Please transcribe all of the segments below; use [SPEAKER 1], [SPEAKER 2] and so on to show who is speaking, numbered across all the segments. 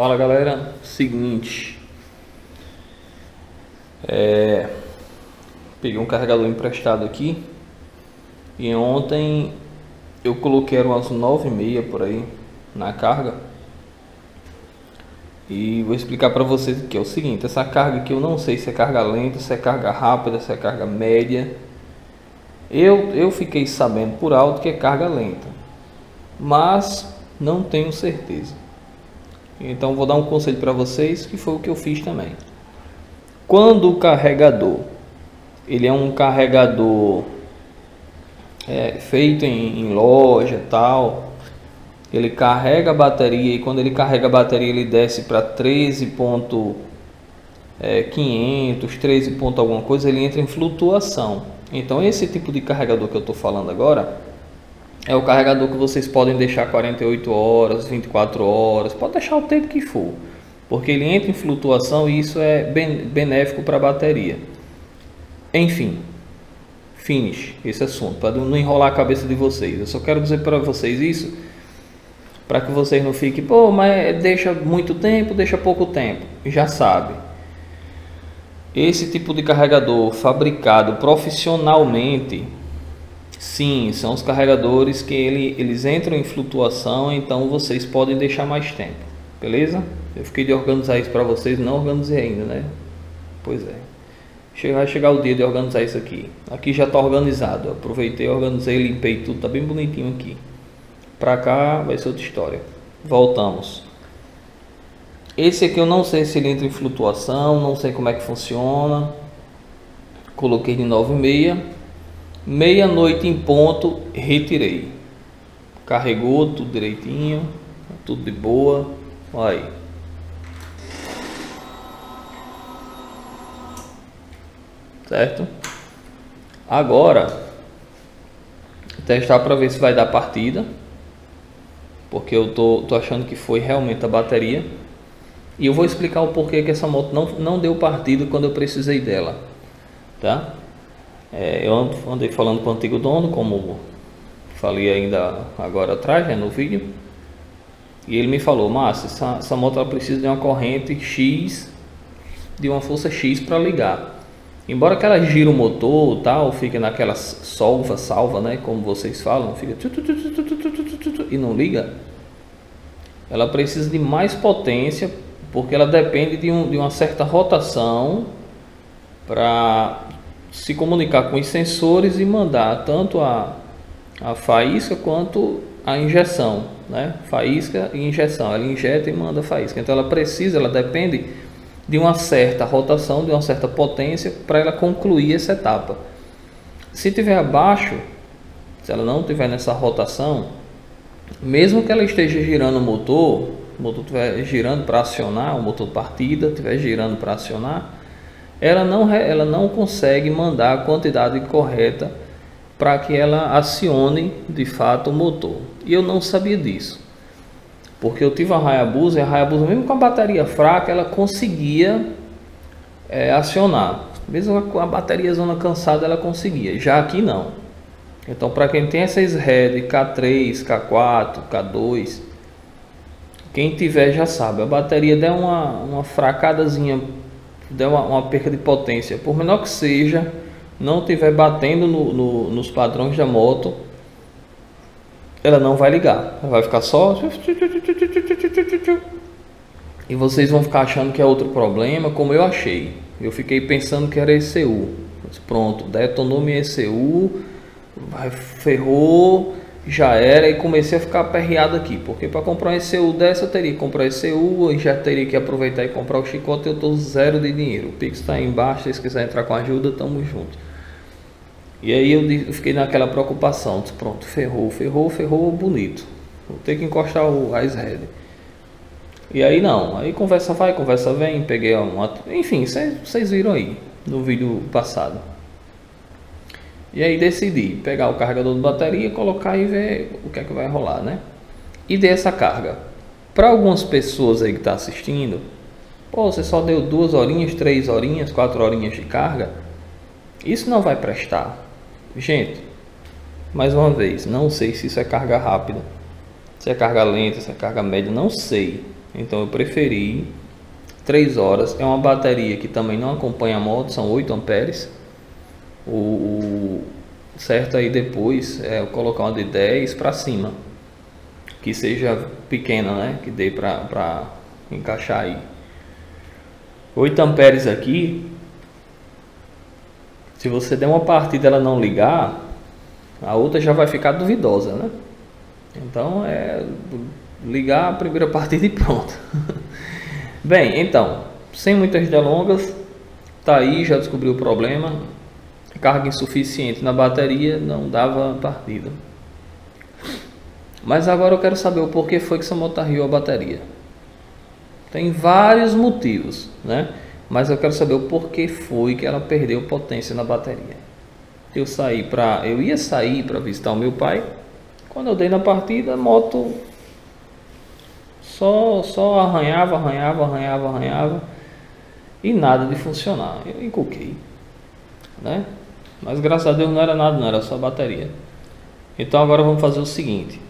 [SPEAKER 1] Fala galera, seguinte, é, peguei um carregador emprestado aqui. E ontem eu coloquei umas nove e meia por aí na carga. E vou explicar para vocês que é o seguinte, essa carga aqui eu não sei se é carga lenta, se é carga rápida, se é carga média, eu, eu fiquei sabendo por alto que é carga lenta, mas não tenho certeza. Então vou dar um conselho para vocês que foi o que eu fiz também. Quando o carregador ele é um carregador é, feito em, em loja tal, ele carrega a bateria e quando ele carrega a bateria ele desce para 13.500, é, 13 ponto alguma coisa, ele entra em flutuação. Então esse tipo de carregador que eu estou falando agora é o carregador que vocês podem deixar 48 horas, 24 horas, pode deixar o tempo que for, porque ele entra em flutuação e isso é benéfico para a bateria. Enfim, finish esse assunto, para não enrolar a cabeça de vocês. Eu só quero dizer para vocês isso, para que vocês não fiquem, pô, mas deixa muito tempo, deixa pouco tempo. Já sabe. Esse tipo de carregador fabricado profissionalmente Sim, são os carregadores que ele, eles entram em flutuação, então vocês podem deixar mais tempo, beleza? Eu fiquei de organizar isso para vocês, não organizei ainda, né? Pois é. Vai chegar o dia de organizar isso aqui. Aqui já está organizado. Aproveitei, organizei, limpei tudo, tá bem bonitinho aqui. Para cá vai ser outra história. Voltamos. Esse aqui eu não sei se ele entra em flutuação, não sei como é que funciona. Coloquei de 9,5 Meia-noite em ponto, retirei. Carregou tudo direitinho, tudo de boa. Olha aí. Certo? Agora, testar para ver se vai dar partida. Porque eu tô, tô achando que foi realmente a bateria. E eu vou explicar o porquê que essa moto não, não deu partida quando eu precisei dela. Tá? É, eu andei falando com o antigo dono, como falei ainda agora atrás, né, no vídeo. E ele me falou, Márcio, essa, essa moto precisa de uma corrente X, de uma força X para ligar. Embora que ela gira o motor tal, fica naquela solva, salva, né, como vocês falam, fica e não liga. Ela precisa de mais potência, porque ela depende de, um, de uma certa rotação para se comunicar com os sensores e mandar tanto a, a faísca quanto a injeção, né? Faísca e injeção. Ela injeta e manda faísca. Então ela precisa, ela depende de uma certa rotação, de uma certa potência para ela concluir essa etapa. Se tiver abaixo, se ela não tiver nessa rotação, mesmo que ela esteja girando o motor, o motor estiver girando para acionar, o motor partida estiver girando para acionar, ela não, ela não consegue mandar a quantidade correta para que ela acione de fato o motor. E eu não sabia disso. Porque eu tive a Hayabusa e a Hayabusa, mesmo com a bateria fraca, ela conseguia é, acionar. Mesmo com a bateria zona cansada, ela conseguia. Já aqui não. Então, para quem tem essas red K3, K4, K2, quem tiver já sabe. A bateria der uma, uma fracadazinha der uma, uma, perca de potência, por menor que seja, não estiver batendo no, no, nos padrões da moto, ela não vai ligar. Ela vai ficar só. E vocês vão ficar achando que é outro problema, como eu achei. Eu fiquei pensando que era ECU. Pronto, detonou minha ECU, ferrou já era e comecei a ficar aperreado aqui, porque para comprar um ECU dessa eu teria que comprar ECU e já teria que aproveitar e comprar o chicote, eu tô zero de dinheiro. O Pix está aí embaixo, se quiser entrar com ajuda, tamo junto. E aí eu fiquei naquela preocupação, disse, pronto, ferrou, ferrou, ferrou, bonito. Vou ter que encostar o Ice Head. E aí não, aí conversa vai, conversa vem, peguei uma... Enfim, vocês viram aí no vídeo passado. E aí decidi pegar o carregador de bateria, colocar e ver o que é que vai rolar, né? E dei essa carga. Para algumas pessoas aí que tá assistindo, pô, você só deu duas horinhas, três horinhas, quatro horinhas de carga, isso não vai prestar. Gente, mais uma vez, não sei se isso é carga rápida, se é carga lenta, se é carga média, não sei. Então eu preferi 3 horas. É uma bateria que também não acompanha a moto, são 8 amperes. O, o certo aí depois é colocar uma de 10 para cima. Que seja pequena, né? Que dê para encaixar aí. 8 amperes aqui. Se você der uma partida e ela não ligar, a outra já vai ficar duvidosa, né? Então é ligar a primeira partida e pronto. Bem, então, sem muitas delongas, tá aí, já descobriu o problema. Carga insuficiente na bateria não dava partida. Mas agora eu quero saber o porquê foi que essa moto riu a bateria. Tem vários motivos, né? Mas eu quero saber o porquê foi que ela perdeu potência na bateria. Eu saí para, eu ia sair para visitar o meu pai. Quando eu dei na partida, a moto só só arranhava, arranhava, arranhava, arranhava e nada de funcionar. Eu encuquei, né? Mas graças a Deus não era nada, não era só bateria. Então agora vamos fazer o seguinte.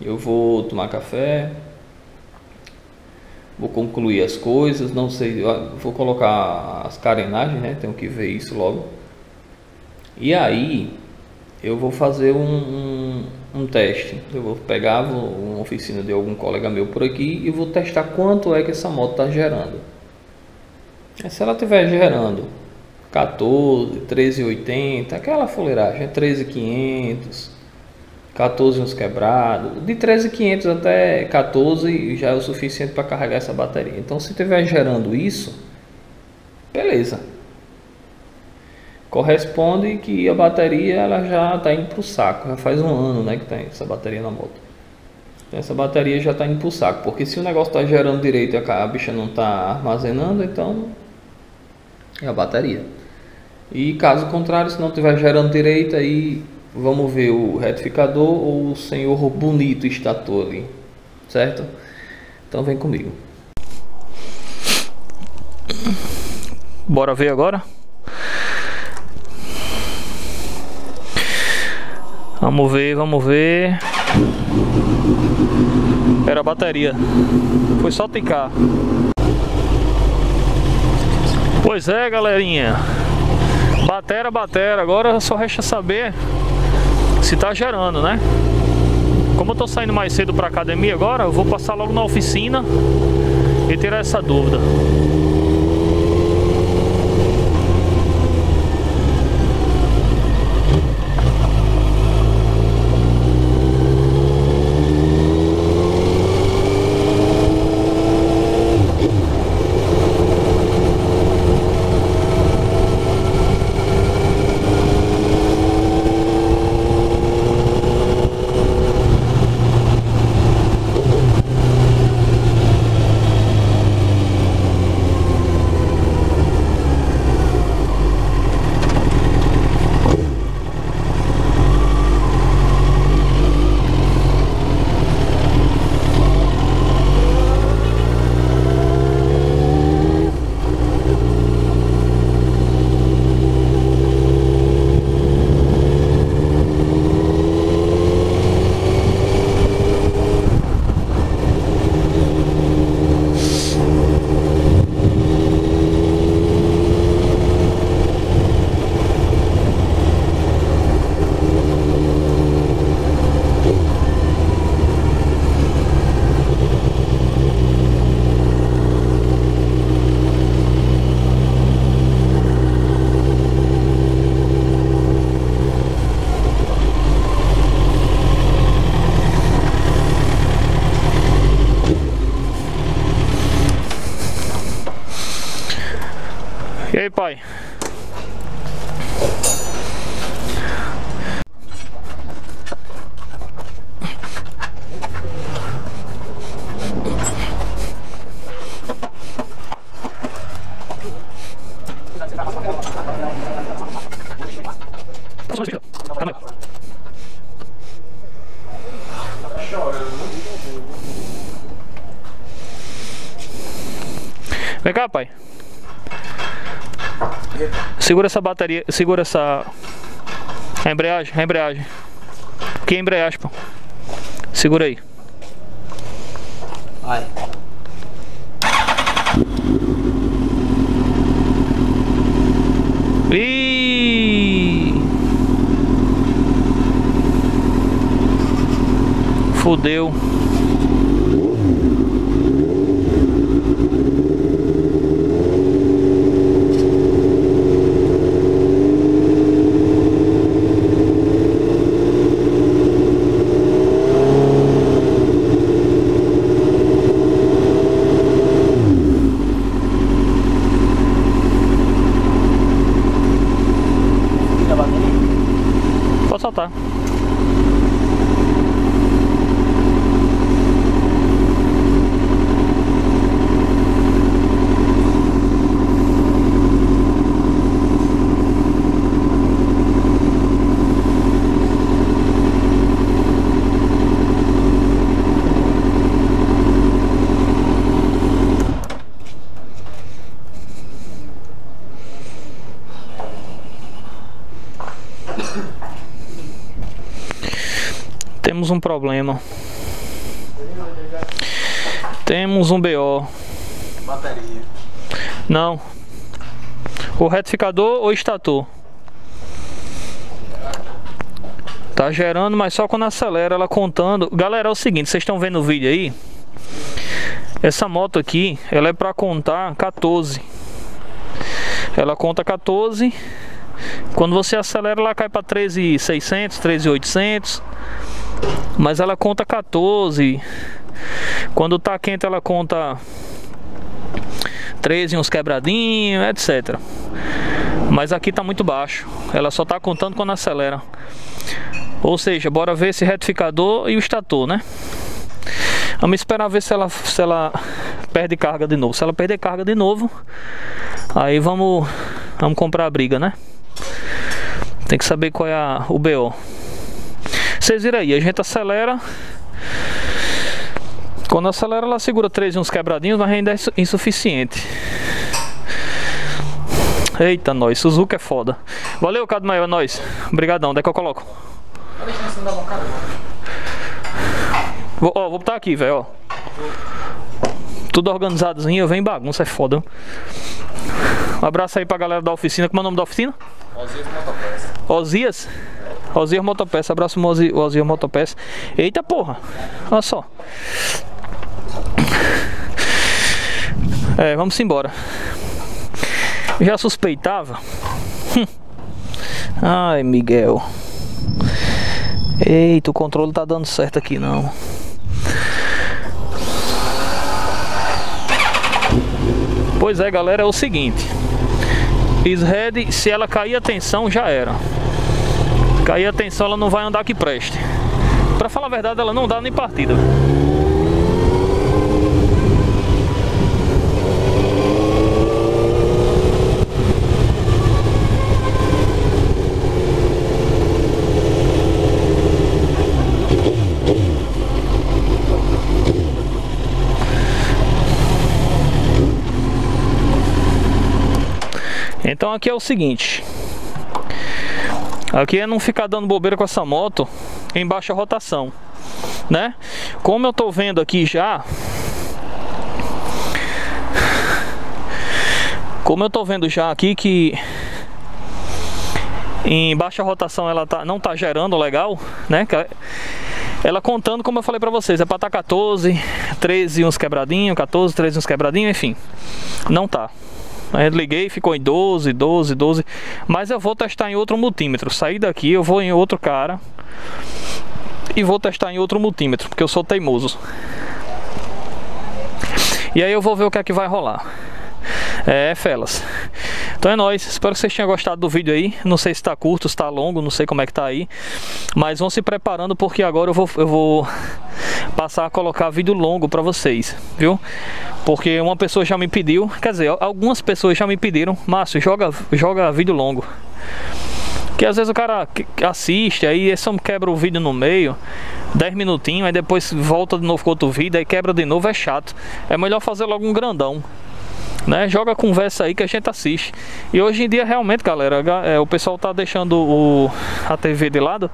[SPEAKER 1] Eu vou tomar café, vou concluir as coisas, não sei, vou colocar as carenagens, né? Tenho que ver isso logo. E aí eu vou fazer um, um, um teste. Eu vou pegar vou, uma oficina de algum colega meu por aqui e vou testar quanto é que essa moto está gerando. Se ela estiver gerando 14, 13,80, aquela fuleiragem, 13,500 14 uns quebrados, de 13.500 até 14 já é o suficiente para carregar essa bateria. Então, se estiver gerando isso, beleza. Corresponde que a bateria ela já está indo para o saco. Já faz um ano né, que tem essa bateria na moto. Então, essa bateria já está indo para o saco. Porque se o negócio está gerando direito e a bicha não está armazenando, então é a bateria. E caso contrário, se não estiver gerando direito, aí Vamos ver o retificador ou o senhor bonito estator ali, certo? Então vem comigo. Bora ver agora? Vamos ver, vamos ver. Era a bateria. Foi só ticar. Pois é, galerinha. Batera, batera. Agora só resta saber se tá gerando, né? Como eu tô saindo mais cedo pra academia agora, eu vou passar logo na oficina e tirar essa dúvida. E aí, pai? Vem cá, pai. Segura essa bateria, segura essa a embreagem, a embreagem. Que é embreagem, pô. Segura aí.
[SPEAKER 2] E
[SPEAKER 1] fudeu. Pode Temos um problema. Temos um BO.
[SPEAKER 2] Bateria.
[SPEAKER 1] Não. O retificador ou estator? Tá gerando, mas só quando acelera ela contando. Galera, é o seguinte, vocês estão vendo o vídeo aí? Essa moto aqui, ela é para contar 14. Ela conta 14. Quando você acelera, ela cai para 13.600, 13.800. Mas ela conta 14. Quando tá quente, ela conta 13 uns quebradinhos, etc. Mas aqui tá muito baixo. Ela só tá contando quando acelera. Ou seja, bora ver esse retificador e o estator, né? Vamos esperar ver se ela, se ela perde carga de novo. Se ela perder carga de novo, aí vamos, vamos comprar a briga, né? Tem que saber qual é a, o BO. Vocês viram aí, a gente acelera. Quando acelera, ela segura 13 uns quebradinhos, mas ainda é insuficiente. Eita, nós, Suzuki é foda. Valeu, Cado Maior, é nós. Obrigadão, onde é que eu coloco? Vou, ó, vou botar aqui, velho. Tudo organizadozinho, venho bagunça, é foda. Um abraço aí pra galera da oficina. Como é o nome da oficina?
[SPEAKER 2] Osias Motopeça.
[SPEAKER 1] Osias? Osias Motopeça, abraço Mozi- Osias Motopeça. Eita porra, olha só. É, vamos embora. Já suspeitava. Hum. Ai, Miguel. Eita, o controle tá dando certo aqui não. Pois é, galera, é o seguinte. Isred, se ela cair a tensão, já era. Cair a tensão, ela não vai andar que preste. Pra falar a verdade, ela não dá nem partida. Seguinte. Aqui é não ficar dando bobeira com essa moto em baixa rotação, né? Como eu tô vendo aqui já, como eu tô vendo já aqui que em baixa rotação ela tá, não tá gerando legal, né? Ela contando, como eu falei pra vocês, é pra tá 14, 13 uns quebradinhos, 14, 13 uns quebradinhos, enfim. Não tá. Aí liguei, ficou em 12, 12, 12. Mas eu vou testar em outro multímetro. Sair daqui, eu vou em outro cara. E vou testar em outro multímetro, porque eu sou teimoso. E aí eu vou ver o que é que vai rolar. É, felas. Então é nóis. Espero que vocês tenham gostado do vídeo aí. Não sei se tá curto, se tá longo, não sei como é que tá aí. Mas vão se preparando porque agora eu vou, eu vou passar a colocar vídeo longo pra vocês, viu? Porque uma pessoa já me pediu, quer dizer, algumas pessoas já me pediram, Márcio, joga, joga vídeo longo. Que às vezes o cara assiste, aí só quebra o vídeo no meio, 10 minutinhos, aí depois volta de novo com outro vídeo, aí quebra de novo, é chato. É melhor fazer logo um grandão. Né? Joga a conversa aí que a gente assiste. E hoje em dia realmente, galera, é, o pessoal tá deixando o, a TV de lado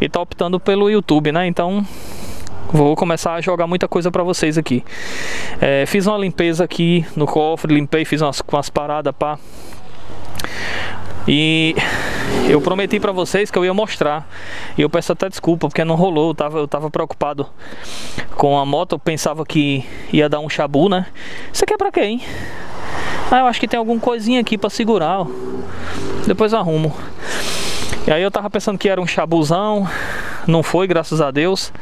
[SPEAKER 1] e tá optando pelo YouTube, né? Então Vou começar a jogar muita coisa pra vocês aqui. É, fiz uma limpeza aqui no cofre, limpei, fiz umas, umas paradas pá. E eu prometi para vocês que eu ia mostrar. E eu peço até desculpa porque não rolou, eu tava, eu tava preocupado com a moto, eu pensava que ia dar um chabu, né? Isso aqui é pra quem? Ah, eu acho que tem alguma coisinha aqui para segurar, ó. Depois arrumo. E aí eu tava pensando que era um chabuzão, não foi, graças a Deus.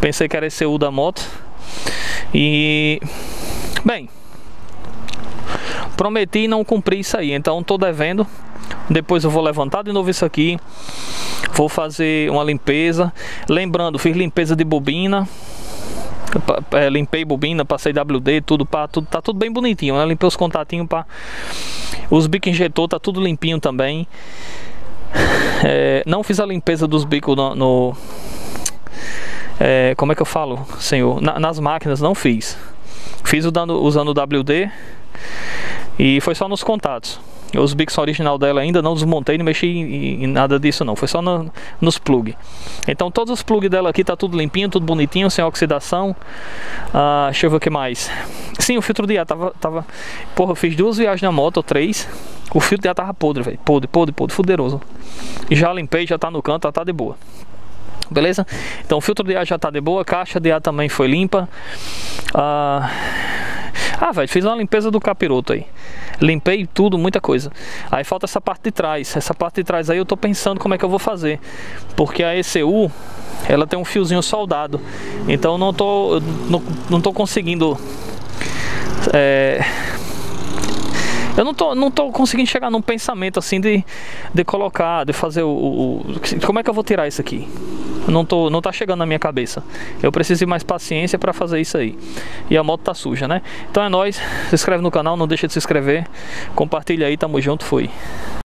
[SPEAKER 1] Pensei que era esse U da moto. E bem, prometi e não cumpri isso aí, então tô devendo. Depois eu vou levantar de novo isso aqui. Vou fazer uma limpeza. Lembrando, fiz limpeza de bobina. É, limpei bobina, passei WD, tudo, pá, tudo tá tudo bem bonitinho, né? Limpei os contatinhos para os bicos injetor, tá tudo limpinho também. É, não fiz a limpeza dos bicos no, no é, como é que eu falo, senhor? Na, nas máquinas não fiz. Fiz usando, usando o WD e foi só nos contatos. Os bicos original dela ainda não desmontei, não mexi em, em nada disso não, foi só no, nos plug. Então todos os plug dela aqui tá tudo limpinho, tudo bonitinho, sem oxidação. Ah, deixa eu ver o que mais. Sim, o filtro de ar tava, tava... Porra, eu fiz duas viagens na moto, três. O filtro de ar tava podre, velho. Podre, podre, podre, fuderoso. Já limpei, já tá no canto, tá de boa. Beleza? Então o filtro de ar já tá de boa, a caixa de ar também foi limpa. Ah, ah velho, fiz uma limpeza do capiroto aí. Limpei tudo, muita coisa. Aí falta essa parte de trás. Essa parte de trás aí eu tô pensando como é que eu vou fazer. Porque a ECU, ela tem um fiozinho soldado. Então não tô, não, não tô conseguindo... É, eu não tô, não tô conseguindo chegar num pensamento assim de, de colocar, de fazer o, o, Como é que eu vou tirar isso aqui? Não, tô, não tá chegando na minha cabeça. Eu preciso de mais paciência para fazer isso aí. E a moto tá suja, né? Então é nóis. Se inscreve no canal, não deixa de se inscrever. Compartilha aí, tamo junto, fui.